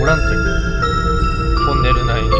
おらんときトンネル内に。